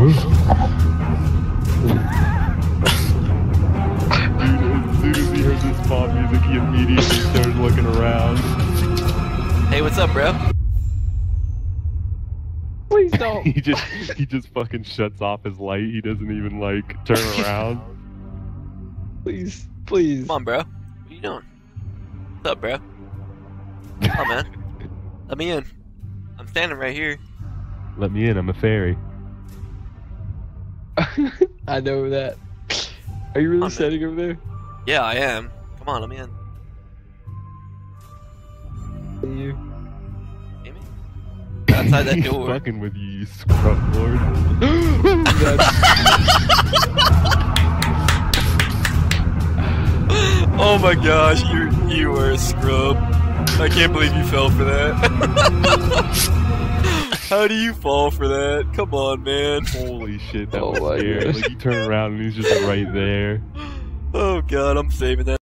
Dude, as soon as he heard this pop music, he immediately started looking around. Hey, what's up, bro? Please don't. He just he just fucking shuts off his light. He doesn't even like turn around. please, please. Come on, bro. What are you doing? What's up, bro? Come on, man. Let me in. I'm standing right here. Let me in. I'm a fairy. I know that. Are you really on, man. standing over there? Yeah, I am. Come on, let me in. You. See me? Outside that He's door. fucking with you, you scrub lord. oh my gosh, you you were a scrub. I can't believe you fell for that. How do you fall for that? Come on, man. Holy shit, that Oh was my scary. Like you turn around and he's just right there. Oh god, I'm saving that.